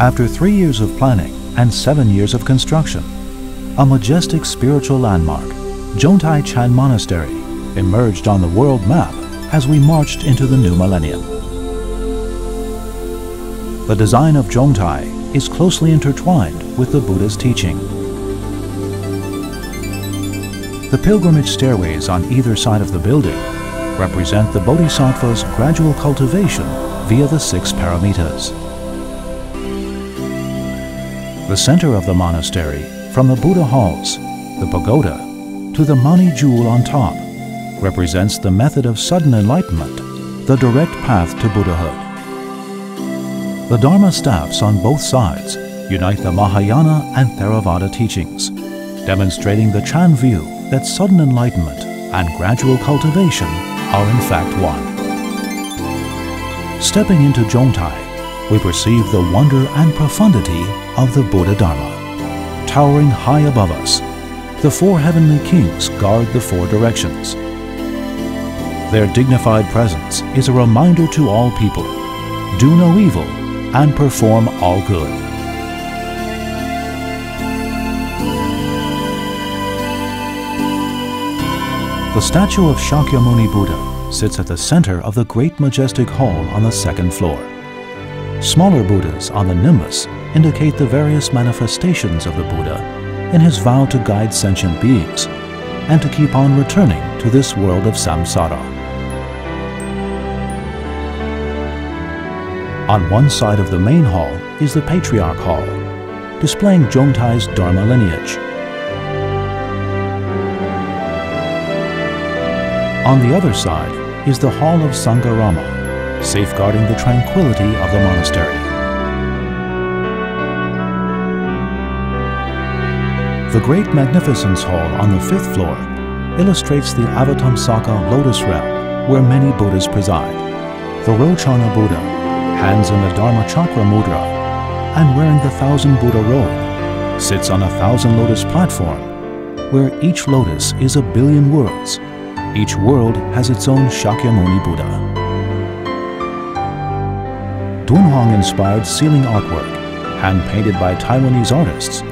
After three years of planning and seven years of construction, a majestic spiritual landmark, Chung Tai Chan Monastery, emerged on the world map as we marched into the new millennium. The design of Chung Tai is closely intertwined with the Buddha's teaching. The pilgrimage stairways on either side of the building represent the Bodhisattva's gradual cultivation via the six paramitas. The center of the monastery, from the Buddha halls, the pagoda, to the Mani jewel on top, represents the method of sudden enlightenment, the direct path to Buddhahood. The Dharma staffs on both sides unite the Mahayana and Theravada teachings, demonstrating the Chan view that sudden enlightenment and gradual cultivation are in fact one. Stepping into Chung Tai, we perceive the wonder and profundity of the Buddha Dharma. Towering high above us, the four heavenly kings guard the four directions. Their dignified presence is a reminder to all people do no evil and perform all good. The statue of Shakyamuni Buddha sits at the center of the great majestic hall on the second floor. Smaller Buddhas on the nimbus indicate the various manifestations of the Buddha in his vow to guide sentient beings and to keep on returning to this world of samsara. On one side of the main hall is the Patriarch Hall, displaying Chung Tai's Dharma lineage. On the other side is the Hall of Sangharama, safeguarding the tranquility of the monastery. The Great Magnificence Hall on the fifth floor illustrates the Avatamsaka lotus realm where many Buddhas preside. The Rochana Buddha, hands in the Dharma Chakra Mudra, and wearing the Thousand Buddha robe, sits on a thousand lotus platform where each lotus is a billion worlds each world has its own Shakyamuni Buddha. Dunhuang-inspired ceiling artwork, hand-painted by Taiwanese artists,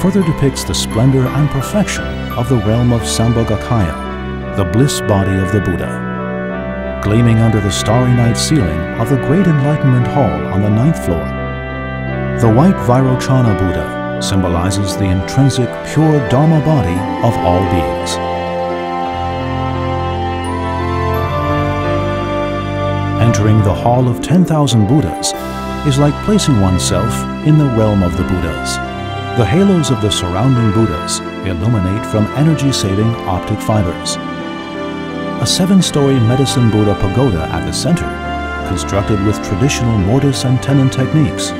further depicts the splendor and perfection of the realm of Sambhogakaya, the bliss body of the Buddha. Gleaming under the starry night ceiling of the Great Enlightenment Hall on the ninth floor, the white Vairochana Buddha symbolizes the intrinsic pure Dharma body of all beings. Entering the Hall of 10,000 Buddhas is like placing oneself in the realm of the Buddhas. The halos of the surrounding Buddhas illuminate from energy-saving optic fibers. A seven-story medicine Buddha pagoda at the center, constructed with traditional mortise and tenon techniques,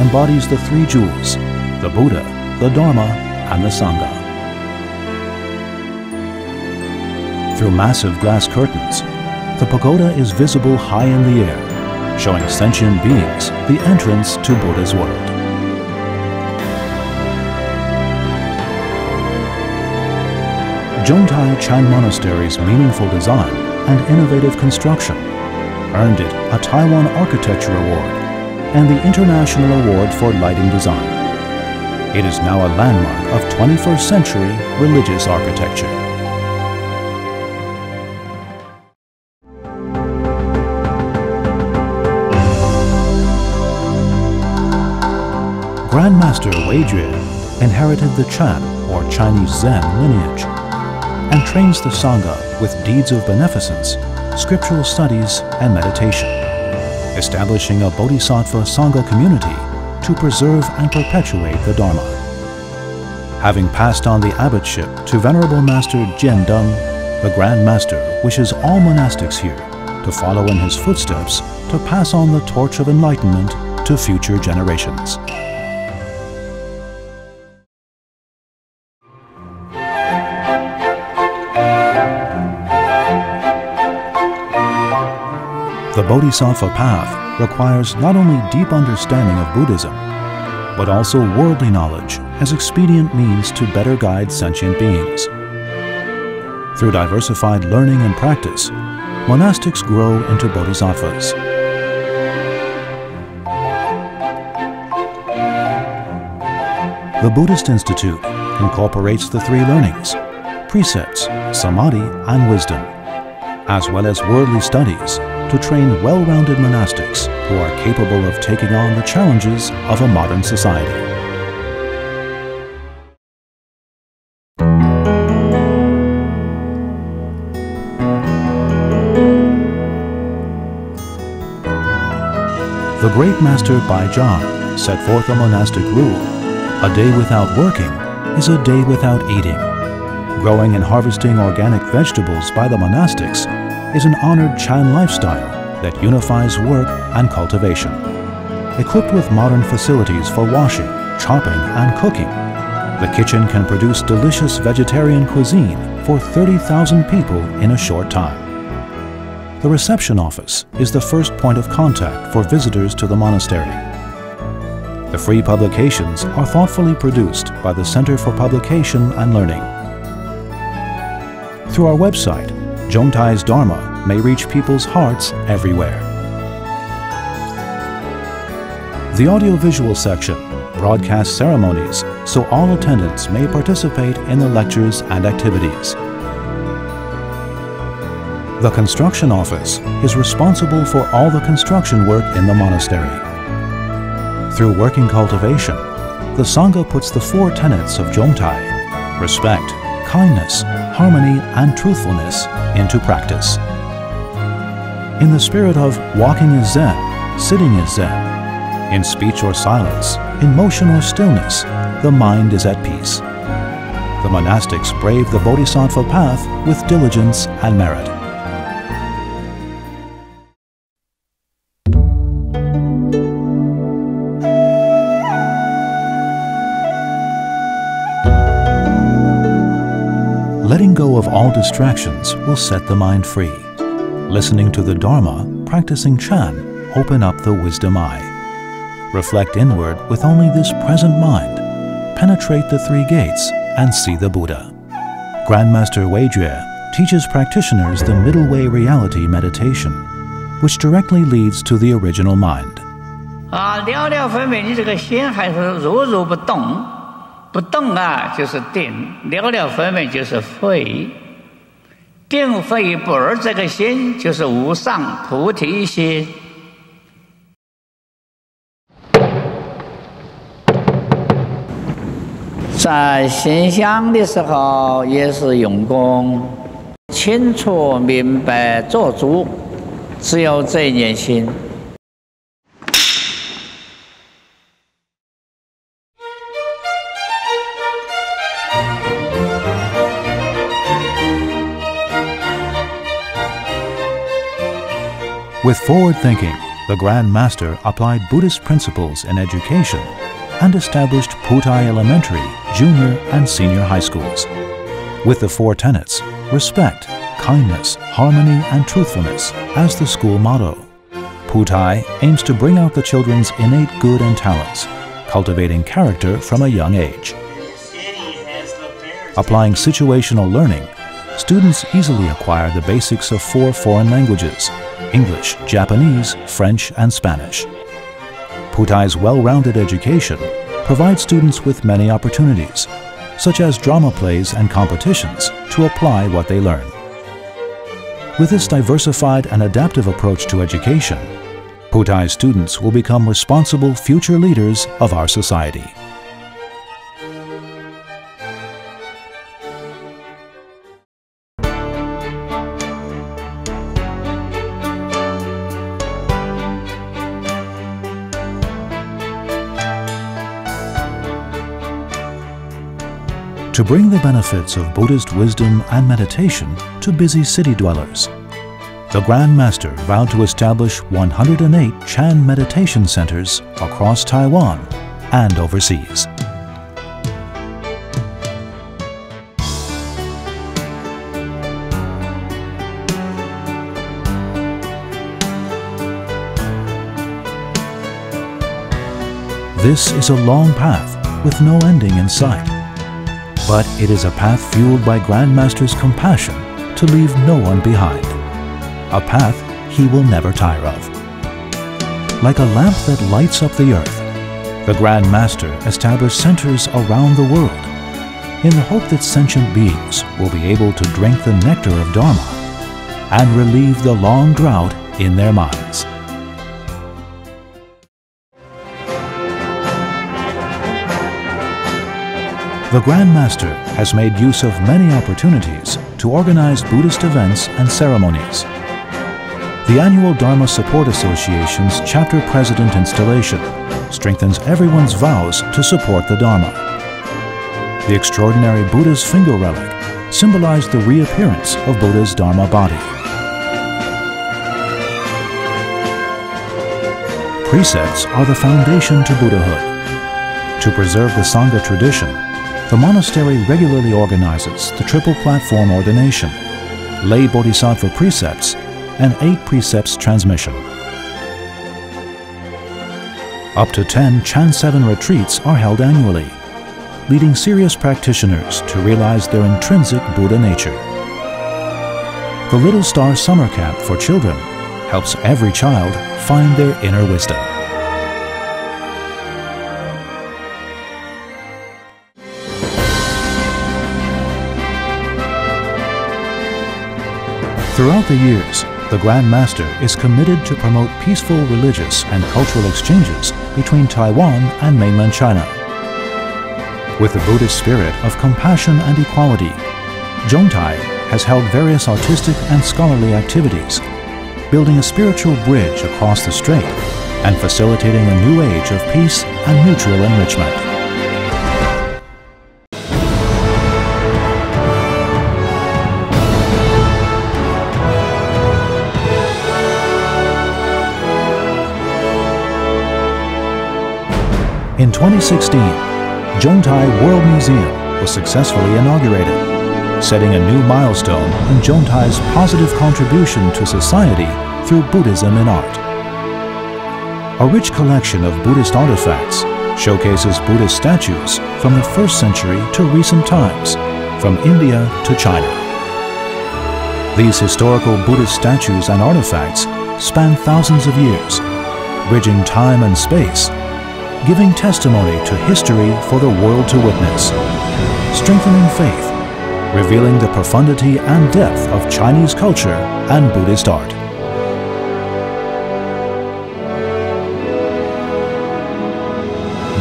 embodies the three jewels, the Buddha, the Dharma, and the Sangha. Through massive glass curtains, the pagoda is visible high in the air, showing sentient beings the entrance to Buddha's world. Chung Tai Chan Monastery's meaningful design and innovative construction earned it a Taiwan Architecture Award and the International Award for Lighting Design. It is now a landmark of 21st century religious architecture. Grandmaster Wei Jue inherited the Chan or Chinese Zen lineage and trains the Sangha with deeds of beneficence, scriptural studies, and meditation, establishing a Bodhisattva Sangha community to preserve and perpetuate the Dharma. Having passed on the abbotship to Venerable Master Jian Deng, the Grand Master wishes all monastics here to follow in his footsteps to pass on the torch of enlightenment to future generations. The Bodhisattva path requires not only deep understanding of Buddhism, but also worldly knowledge as expedient means to better guide sentient beings. Through diversified learning and practice, monastics grow into bodhisattvas. The Buddhist Institute incorporates the three learnings precepts, samadhi, and wisdom, as well as worldly studies to train well rounded monastics who are capable of taking on the challenges of a modern society. The great master Baizhang set forth a monastic rule. A day without working is a day without eating. Growing and harvesting organic vegetables by the monastics is an honored Chan lifestyle that unifies work and cultivation. Equipped with modern facilities for washing, chopping, and cooking, the kitchen can produce delicious vegetarian cuisine for 30,000 people in a short time. The reception office is the first point of contact for visitors to the monastery. The free publications are thoughtfully produced by the Center for Publication and Learning. Through our website, Chung Tai's Dharma may reach people's hearts everywhere. The audiovisual section broadcasts ceremonies so all attendants may participate in the lectures and activities. The construction office is responsible for all the construction work in the monastery. Through working cultivation, the Sangha puts the four tenets of Chung Tai respect, kindness, harmony, and truthfulness into practice. In the spirit of walking is Zen, sitting is Zen, in speech or silence, in motion or stillness, the mind is at peace. The monastics brave the Bodhisattva path with diligence and merit. Letting go of all distractions will set the mind free. Listening to the Dharma, practicing Chan, open up the wisdom eye. Reflect inward with only this present mind. Penetrate the three gates and see the Buddha. Grandmaster Weijue teaches practitioners the middle way reality meditation, which directly leads to the original mind. Ah, 啊，了了分明，你这个心还是如如不动。不动啊，就是定；了了分明就是慧。定慧不二，这个心就是无上菩提心。在心想的时候，也是用功，清楚明白做主，只有这一念心。With forward thinking, the Grand Master applied Buddhist principles in education and established Putai Elementary, Junior, and Senior High Schools. With the four tenets respect, kindness, harmony, and truthfulness as the school motto, Putai aims to bring out the children's innate good and talents, cultivating character from a young age. Applying situational learning, students easily acquire the basics of four foreign languages English, Japanese, French, and Spanish. Putai's well-rounded education provides students with many opportunities, such as drama plays and competitions, to apply what they learn. With this diversified and adaptive approach to education, Putai's students will become responsible future leaders of our society. To bring the benefits of Buddhist wisdom and meditation to busy city dwellers. The Grand Master vowed to establish 108 Chan meditation centers across Taiwan and overseas. This is a long path with no ending in sight but it is a path fueled by Grandmaster's compassion to leave no one behind. A path he will never tire of. Like a lamp that lights up the earth, the Grand Master established centers around the world in the hope that sentient beings will be able to drink the nectar of Dharma and relieve the long drought in their minds. The Grand Master has made use of many opportunities to organize Buddhist events and ceremonies. The annual Dharma Support Association's chapter president installation strengthens everyone's vows to support the Dharma. The extraordinary Buddha's finger relic symbolized the reappearance of Buddha's Dharma body. Precepts are the foundation to Buddhahood. To preserve the Sangha tradition, the monastery regularly organizes the triple platform ordination, lay bodhisattva precepts, and 8 precepts transmission. Up to 10 Chan 7 retreats are held annually, leading serious practitioners to realize their intrinsic Buddha nature. The Little Star Summer Camp for Children helps every child find their inner wisdom. Throughout the years, the Grand Master is committed to promote peaceful religious and cultural exchanges between Taiwan and mainland China. With the Buddhist spirit of compassion and equality, Chung Tai has held various artistic and scholarly activities, building a spiritual bridge across the strait and facilitating a new age of peace and mutual enrichment. In 2016, Chung Tai World Museum was successfully inaugurated, setting a new milestone in Chung Tai's positive contribution to society through Buddhism and art. A rich collection of Buddhist artifacts showcases Buddhist statues from the first century to recent times, from India to China. These historical Buddhist statues and artifacts span thousands of years, bridging time and space giving testimony to history for the world to witness, strengthening faith, revealing the profundity and depth of Chinese culture and Buddhist art.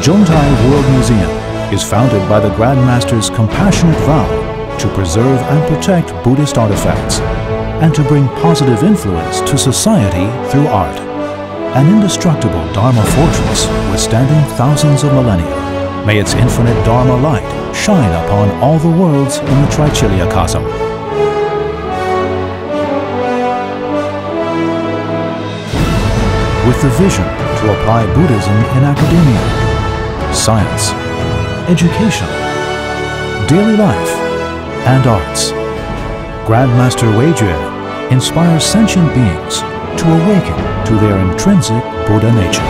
Chung Tai World Museum is founded by the Grand Master's compassionate vow to preserve and protect Buddhist artifacts and to bring positive influence to society through art an indestructible Dharma fortress withstanding thousands of millennia. May its infinite Dharma light shine upon all the worlds in the Trichiliocosm. With the vision to apply Buddhism in academia, science, education, daily life, and arts, Grandmaster Weijue inspires sentient beings to awaken to their intrinsic Buddha nature.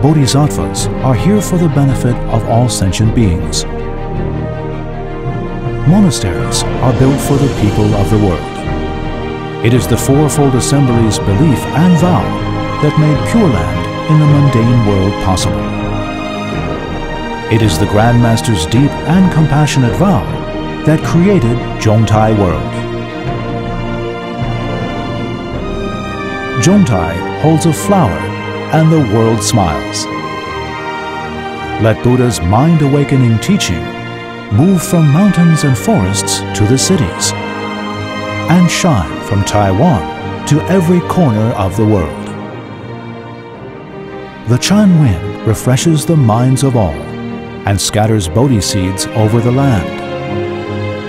Bodhisattvas are here for the benefit of all sentient beings. Monasteries are built for the people of the world. It is the Fourfold Assembly's belief and vow that made Pure Land in the mundane world possible. It is the Grand Master's deep and compassionate vow that created Chung Tai World. Chung Tai holds a flower and the world smiles. Let Buddha's mind-awakening teaching move from mountains and forests to the cities and shine from Taiwan to every corner of the world. The Chan wind refreshes the minds of all and scatters Bodhi seeds over the land.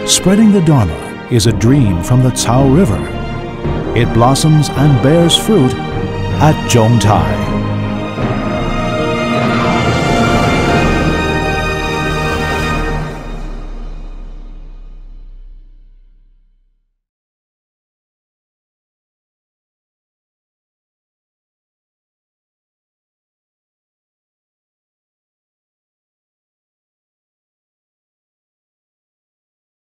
Spreading the Dharma is a dream from the Tsao River. It blossoms and bears fruit at Chung Tai.